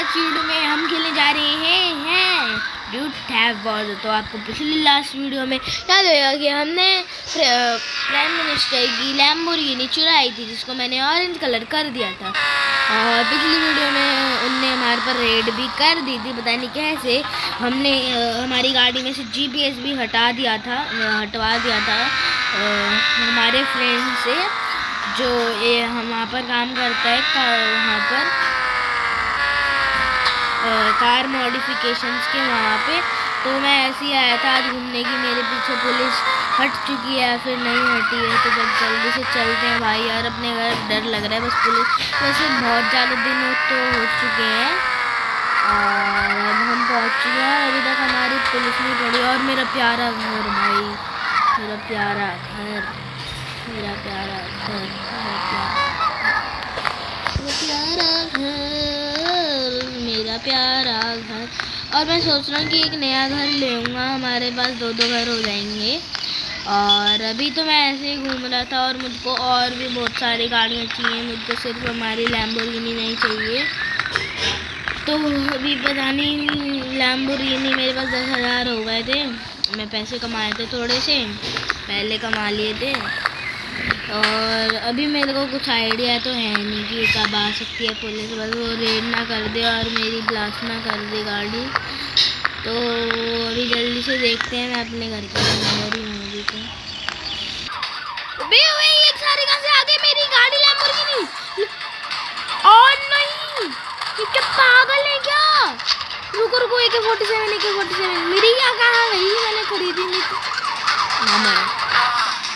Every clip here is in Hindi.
आज वीडियो में हम खेलने जा रहे हैं हैं। तो आपको पिछली लास्ट वीडियो में याद होगा कि हमने प्राइम मिनिस्टर की लैम्बोर्गिनी चुराई थी, जिसको मैंने ऑरेंज कलर कर दिया था। और पिछली वीडियो में उनने हमारे पर रेड भी कर दी थी, पता नहीं कैसे। हमने हमारी गाड़ी में से जीपीएस भी हटा दिया था हटवा दिया था। हमारे फ्रेंड से, जो ये हम वहाँ पर काम करता है वहाँ पर कार मॉडिफिकेशंस के वहाँ पे। तो मैं ऐसे ही आया था आज घूमने की, मेरे पीछे पुलिस हट चुकी है, फिर नहीं हटी है तो जब जल्दी से चलते हैं भाई। यार अपने घर डर लग रहा है, बस पुलिस, वैसे बहुत ज़्यादा दिन तो हो चुके हैं। और अब हम पहुँच चुके हैं अभी तक हमारी पुलिस नहीं पड़ी। और मेरा प्यारा घर भाई, मेरा प्यारा घर, मेरा प्यारा घर। और मैं सोच रहा हूँ कि एक नया घर लूँगा। हमारे पास दो दो घर हो जाएँगे। और अभी तो मैं ऐसे ही घूम रहा था और मुझको और भी बहुत सारी गाड़ियाँ चाहिए। मुझको सिर्फ़ हमारी लैम्बोर्गिनी नहीं चाहिए। तो अभी पता नहीं लैम्बोर्गिनी मेरे पास दस हज़ार हो गए थे। मैं पैसे कमाए थे थोड़े से। पहले कमा लिए थे। और अभी मेरे को कुछ आइडिया तो है नहीं कि कब आ सकती है पुलिस बस वो रेड ना कर दे और मेरी ब्लास्ट ना कर दे गाड़ी। तो अभी जल्दी से देखते हैं मैं अपने घर के अंदर ही हूँ अभी तो। सारे कहाँ से आ गए मेरी गाड़ी लैम्बोर्गिनी और नहीं ये क्या पागल है क्या? रुको रुको एक फोर्टी सेवन एक फोर्टी सेवन मेरी क्या कहाँ मैंने खरीदी नहीं तो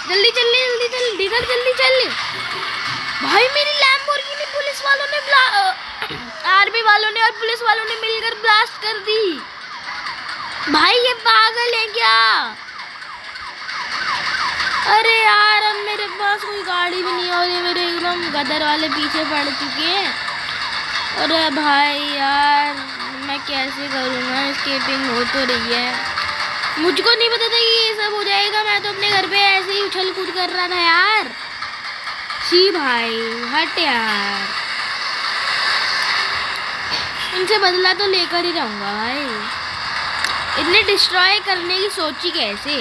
जल्दी जल्दी जल्दी जल्दी, इधर जल्दी चल। भाई, मेरी लैम्बोर्गिनी पुलिस वालों ने आर्मी वालों ने और पुलिस वालों ने मिलकर ब्लास्ट कर दी। भाई, ये पागल है क्या? अरे यार, अब मेरे पास कोई गाड़ी भी नहीं और ये मेरे एकदम गदर वाले पीछे पड़ चुके हैं। अरे भाई यार, मैं कैसे करूँगा स्केपिंग हो तो रही है। मुझको नहीं पता था कि ये सब हो जाएगा। मैं तो अपने घर पे ऐसे ही उछल कूद कर रहा था यार। सी भाई, हट यार। इनसे बदला तो लेकर ही रहूँगा भाई। इतने डिस्ट्रॉय करने की सोची कैसे?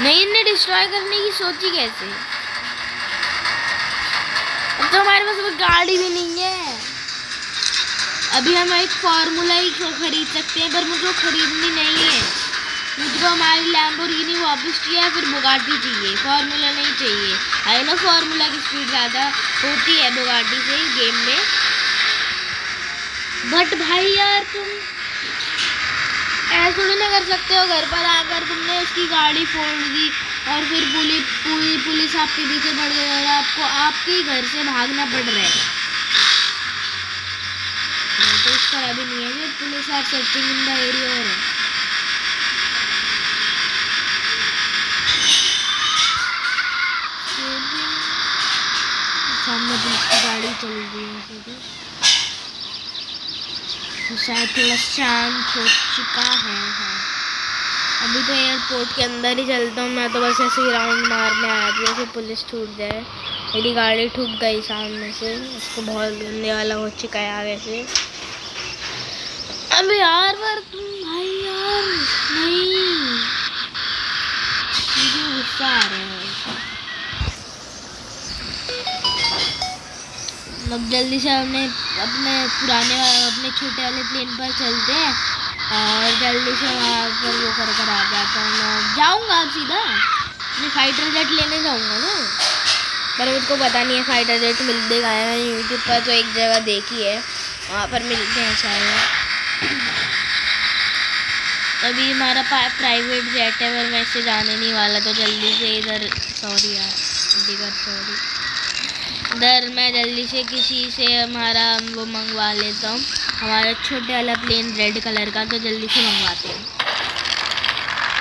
नहीं इतने डिस्ट्रॉय करने की सोची कैसे? अब तो हमारे पास कोई गाड़ी भी नहीं है। अभी हम एक फार्मूला ही खरीद सकते हैं? पर मुझे खरीदनी नहीं है। मुझको हमारी लैम्बोर्गिनी वापस चाहिए या फिर बुगाटी चाहिए? फार्मूला नहीं चाहिए। आई नो फार्मूला की स्पीड ज़्यादा होती है बुगाटी से गेम में। बट भाई यार तुम ऐसा थोड़ी ना कर सकते हो घर पर आकर तुमने उसकी गाड़ी फोड़ दी और फिर पुलिस पुलिस आपके पीछे पड़ गई और आपको आपके घर से भागना पड़ रहा है। तो इस तरह भी नहीं है कि police are searching in the area और है। सामने पुलिस की गाड़ी चल रही है तो शायद थोड़ा शांत हो चुका है हाँ। अभी तो एयरपोर्ट के अंदर ही चलता हूँ, मैं तो बस ऐसे ही राउंड मारने आया था जैसे पुलिस छूट जाए। मेरी गाड़ी ठुक गई सामने से उसको बहुत गंदे वाला हो चुका है, आगे से। अबे यार, पर तुम भाई यार, नहीं। मुझे गुस्सा आ रहा है। अब जल्दी से हमने अपने पुराने अपने छोटे वाले प्लेन पर चलते हैं और जल्दी से वहाँ पर वो कर कर आ जाता हूँ। मैं जाऊँगा आप सीधा। मैं फाइटर जेट लेने जाऊँगा ना। पर मुझको पता नहीं है फाइटर जेट मिलते गए यूट्यूब पर तो एक जगह देखी है। वहाँ पर मिलते हैं शायद। अभी हमारा प्राइवेट जेट है, पर मैं इससे जाने नहीं वाला तो जल्दी से इधर सॉरी यार इधर सॉरी इधर मैं जल्दी से किसी से हमारा वो मंगवा लेता हूँ। हमारा छोटे वाला प्लेन रेड कलर का तो जल्दी से मंगवाते हैं।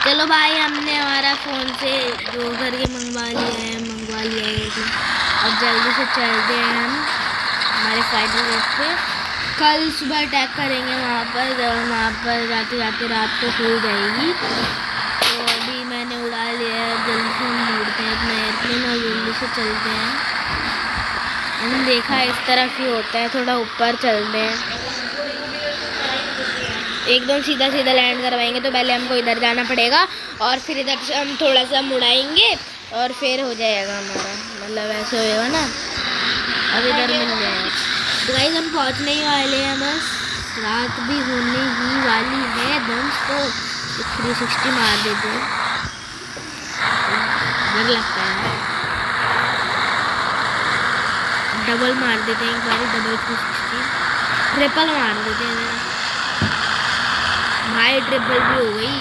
चलो भाई, हमने हमारा फ़ोन से जो घर के मंगवा लिया है, मंगवा लिया है। अब जल्दी से चलते हैं हम, हमारे फाइटर जेट पे कल सुबह अटैक करेंगे वहाँ पर वहाँ पर जाते जाते रात तो हो जाएगी। तो अभी मैंने उड़ा लिया है, जल्दी से हम उड़ते हैं अपना एयरप्लेन और जल्दी से चलते हैं। हमने देखा इस तरफ़ ही होता है, थोड़ा ऊपर चलते हैं। एकदम सीधा सीधा लैंड करवाएँगे तो पहले हमको इधर जाना पड़ेगा, और फिर इधर से हम थोड़ा सा मुड़ाएँगे और फिर हो जाएगा हमारा। मतलब ऐसे होएगा ना। अब इधर मिल जाएगा। गाइस हम पहुँचने ही वाले हैं बस। रात भी होने ही वाली है। दंश तो थ्री सिक्सटी मार देते हैं। डर लगता है डबल मार देते हैं एक बार डबल थ्री सिक्सटी ट्रिपल मार देते हैं। भाई ट्रिपल भी हो गई।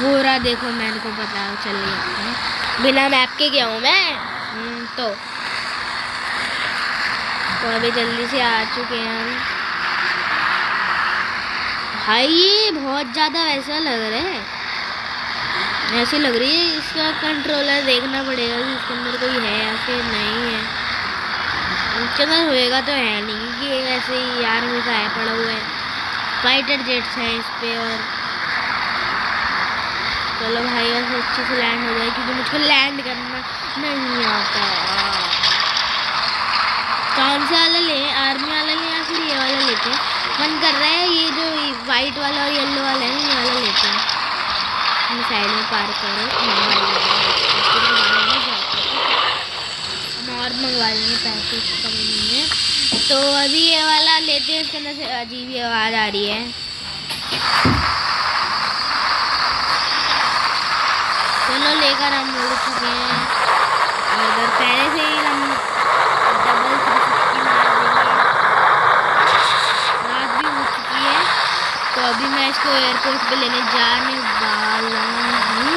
वो रहा देखो, मैंने को पता चल गया बिना मैप के गया हूँ मैं। तो। तो अभी जल्दी से आ चुके हैं हम। भाई, ये बहुत ज़्यादा वैसा लग रहा है। ऐसी लग रही है इसका कंट्रोलर देखना पड़ेगा कि इसके अंदर कोई है या फिर नहीं है। चलो होएगा तो है नहीं क्योंकि ऐसे ही यार का है पड़ा हुआ है। फाइटर जेट्स हैं इस पर और चलो भाई ऐसे अच्छे से लैंड हो जाए क्योंकि मुझको लैंड करना नहीं आता। कौन सा वाला ले? आर्मी वाला ले या फिर ये वाला लेते हैं? मन कर रहा है ये जो वाइट वाला और येलो वाला है, ये वाला लेते हैं। साइड में पार्क करो और मंगवा लेंगे पैसे कमी नहीं है। तो अभी ये वाला लेते हैं, इसके अंदर से अजीब आवाज़ आ रही है। चलो लेकर हम उड़ चुके हैं। और अगर पहले से ही हम डबल थ्री मार देंगे। रात भी हो चुकी है। तो अभी मैं इसको एयरपोर्ट पे लेने जाने वाला हूँ।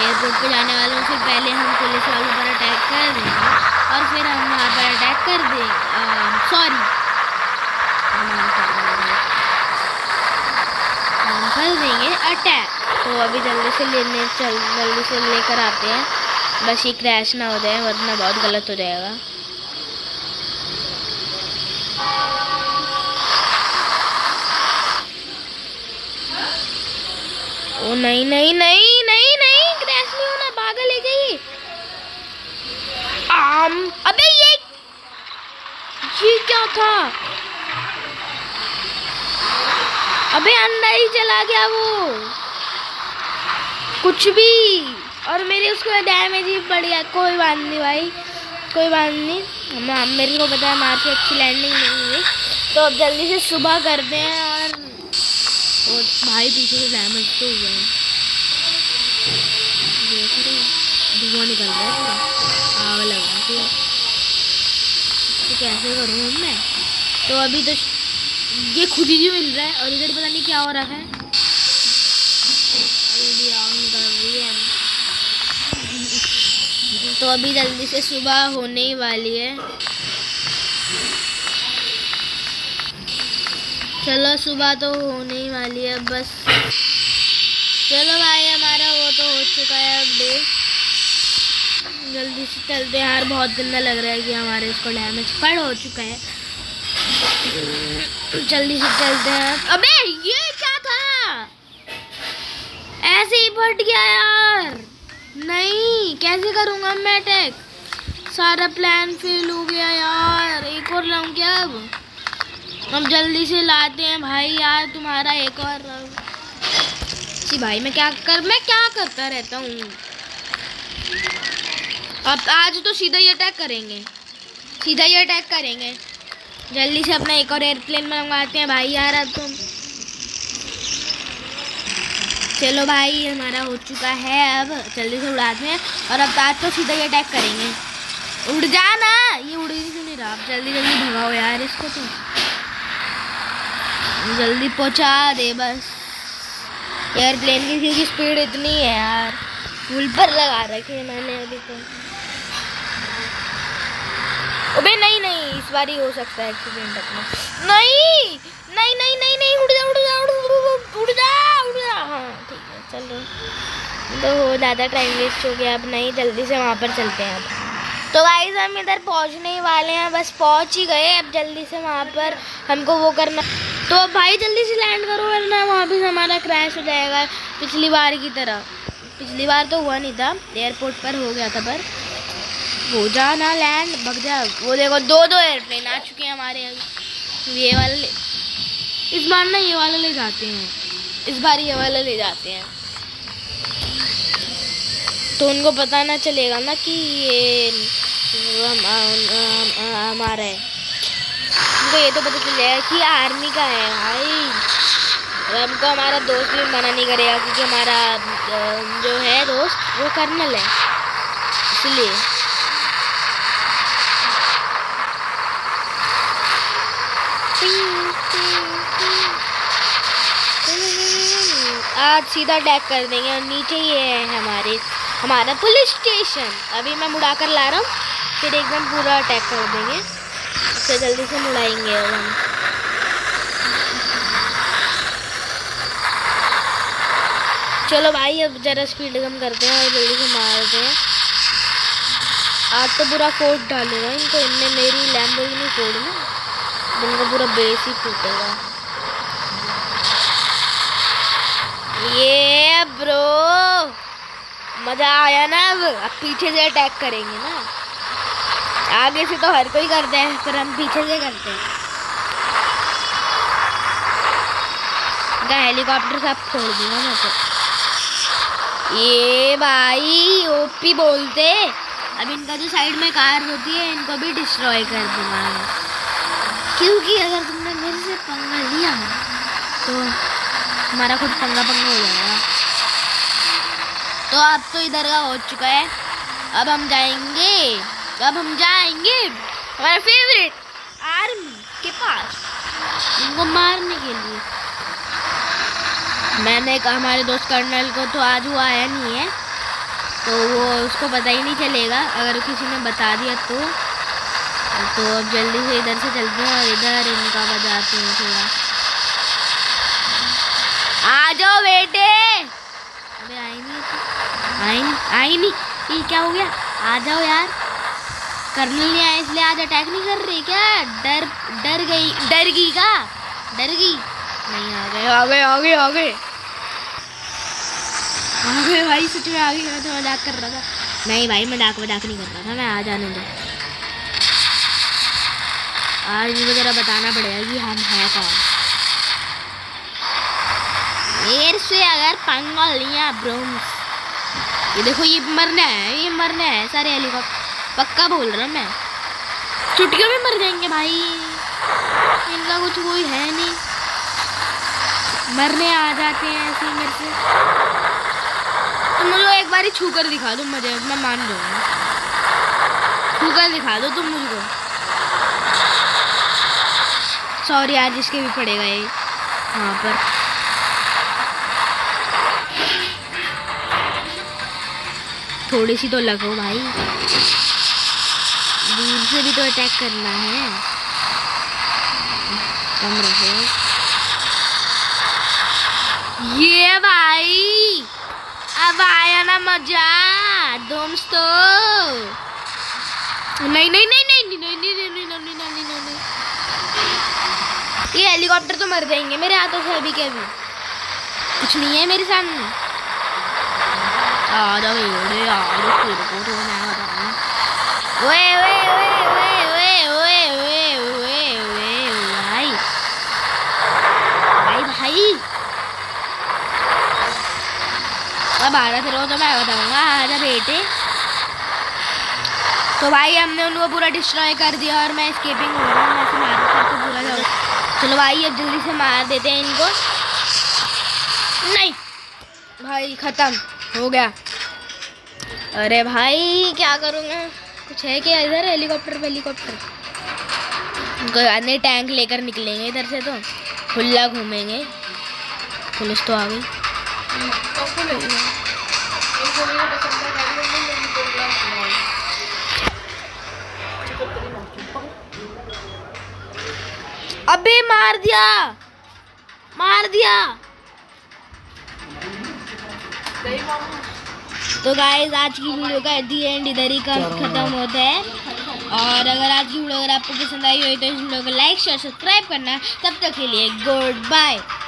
एयरपोर्ट पे जाने वालों से पहले हम पुलिस वालों पर अटैक कर देंगे। और फिर हम वहाँ पर अटैक कर दें सॉरी कर देंगे अटैक तो अभी जल्दी से लेने चल जल्दी से लेकर आते हैं। बस ये क्रैश ना हो जाए वरना बहुत गलत हो जाएगा। ओ नहीं नहीं नहीं नहीं नहीं क्रैश नहीं होना भाग ले आम। अबे ये ये क्या था? अबे अंदर ही चला गया वो। कुछ भी। और मेरे उसको डैमेज ही पड़ गया कोई बात नहीं भाई। कोई बात नहीं। मेरे को पता है हमारे से अच्छी लैंडिंग नहीं हुई। तो अब जल्दी से सुबह करते हैं और और भाई पीछे से डैमेज तो हुआ है। धुआँ निकल रहा है आग कैसे करूँ मैं? तो अभी तो ये खुद ही मिल रहा है और इधर पता नहीं क्या हो रहा है। तो अभी जल्दी से सुबह होने ही वाली है। चलो सुबह तो होने ही वाली है बस। चलो भाई, हमारा वो तो हो चुका है अब डे जल्दी से चलते यार, बहुत गंदा लग रहा है कि हमारे इसको डैमेज पड़ हो चुका है। जल्दी से चलते हैं। अबे, ये क्या था? ऐसे ही फट गया यार। नहीं, कैसे करूँगा मैं अटैक सारा प्लान फेल हो गया यार। एक और राउंड क्या अब? हम जल्दी से लाते हैं भाई यार, तुम्हारा एक और राउंड भाई, मैं क्या कर, मैं क्या करता रहता हूँ? अब आज तो सीधा ही अटैक करेंगे। सीधा ही अटैक करेंगे। जल्दी से अपना एक और एयरप्लेन मंगवाते हैं। भाई यार, अब तुम चलो भाई, हमारा हो चुका है अब। जल्दी से उड़ाते हैं और अब आज तो सीधा ही अटैक करेंगे। उड़ जा ना! ये उड़ ही नहीं रहा। आप जल्दी जल्दी भगाओ यार इसको तो जल्दी पहुँचा दे बस। एयरप्लेन की क्योंकि स्पीड इतनी है यार। फुल पर लगा रखे मैंने अभी तो। अबे नहीं इस बार ही हो सकता है एक्सीडेंट अपना। नहीं! नहीं नहीं नहीं नहीं, उड़ जा उड़ जा उड़ जा उड़ जा हाँ ठीक है, चलो। तो ज़्यादा टाइम वेस्ट हो गया, अब नहीं, जल्दी से वहाँ पर चलते हैं अब। तो गाइस हम इधर पहुँचने ही वाले हैं, बस पहुँच ही गए, अब जल्दी से वहाँ पर हमको वो करना। तो अब भाई, जल्दी से लैंड करो, वरना वहाँ भी हमारा क्रैश हो जाएगा पिछली बार की तरह। पिछली बार तो हुआ नहीं था एयरपोर्ट पर हो गया था, पर हो जाना लैंड भग जा। वो देखो, दो दो एयरप्लेन आ चुके हैं हमारे ये वाले इस बार ना ये वाले ले जाते हैं। इस बार ये वाले ले जाते हैं। तो उनको पता ना चलेगा ना कि ये हमारा है। उनको ये तो पता चलेगा कि आर्मी का है भाई। हमको हमारा दोस्त भी मना नहीं करेगा क्योंकि हमारा जो है दोस्त, वो कर्नल है। इसलिए। आज सीधा अटैक कर देंगे और नीचे ये है हमारे, हमारा पुलिस स्टेशन। अभी मैं मुड़ा कर ला रहा हूँ, फिर एकदम पूरा अटैक कर देंगे। उससे जल्दी से मुड़ाएँगे अब हम। चलो भाई, अब ज़रा स्पीड कम करते हैं और जल्दी से मारते हैं। आज तो बुरा फोर्ट डालेगा इनको, इनने मेरी लैम्बोर्गिनी फोड़ में इनका पूरा बेस ही टूटेगा ये ब्रो मज़ा आया ना अब। अब पीछे से अटैक करेंगे ना। आगे से तो हर कोई करते हैं, पर हम पीछे से करते हैं। हेलीकॉप्टर से अब छोड़ दूँगा मैं तो। ये भाई ओपी बोलते। अब इनका जो साइड में कार होती है, इनको भी डिस्ट्रॉय कर दूँगा क्योंकि अगर तुमने मेरे से पंगा लिया तो हमारा खुद पंगा पंगा हो जाएगा। तो अब तो इधर का हो चुका है। अब हम जाएँगे। अब हम जाएँगे हमारे फेवरेट आर्मी के पास। इनको मारने के लिए। मैंने कहा, हमारे दोस्त कर्नल को तो आज वो आया नहीं है तो वो उसको पता ही नहीं चलेगा। अगर किसी ने बता दिया तो। तो अब जल्दी से इधर से चलते हैं और इधर इनका बजाते हैं थोड़ा। आ जाओ बेटे! अबे आई नहीं तो। आई नहीं आई नहीं। ये क्या हो गया? आ जाओ यार। कर्नल नहीं आया, इसलिए आज अटैक नहीं कर रही क्या? डर डर गई डर गई का? डर गई नहीं, आ गए आ गए आ गए आ गए। आ गए भाई, सच में आ गई मैं तो मज़ाक कर रहा था। नहीं भाई, मज़ाक मज़ाक नहीं कर रहा था, मैं आ जाने दो। मुझे ज़रा बताना पड़ेगा कि हम हैं कौन। मेरे से अगर पंगा लिया ब्रोम्स ये देखो, ये मरना है, ये मरना है, सारे हेलीकॉप्टर पक्का बोल रहा मैं। चुटकियों में मर जाएँगे भाई। इनका कुछ कोई है नहीं। मरने आ जाते हैं ऐसे मेरे से। तुम मुझे एक बार ही छू कर दिखा दो मुझे मैं मान जाऊँगा। छू दिखा दो तुम मुझको। सॉरी आज इसके भी पड़ेगा ये वहाँ पर थोड़ी सी तो लगो भाई दूर से भी तो अटैक करना है कम रहो ये भाई अब आया ना मज़ा दोस्तों नहीं नहीं नहीं नहीं नहीं नहीं नहीं नहीं नहीं नहीं ये हेलीकॉप्टर तो मर जाएँगे मेरे हाथों से अभी के अभी। कुछ नहीं है मेरे सामने। आ जाओ आ जाओ तेरे को तो मैं बताऊँ ओए ओए ओए ओए ओए ओए ओए ओए ओए भाई। भाई भाई। अब आ रहा तो मैं बताऊँगा आ जा बेटे। तो भाई हमने उनको पूरा डिस्ट्रॉय कर दिया और मैं स्केपिंग हो रहा हूँ मैं मार तो पूरा जाओ चलो भाई अब जल्दी से मार देते हैं इनको। नहीं, भाई, ख़त्म, हो गया। अरे भाई, क्या करूँगा? कुछ है क्या इधर, हेलीकॉप्टर हेलीकॉप्टर? अन्य टैंक लेकर निकलेंगे इधर से तो। खुला घूमेंगे। पुलिस तो आ गई। अबे मार दिया। मार दिया। तो गाइज़ आज की वीडियो का दी एंड इधर ही खत्म होता है। और अगर आज की वीडियो अगर आपको पसंद आई हो तो इस वीडियो को लाइक शेयर सब्सक्राइब करना। तब तक के लिए गुड बाय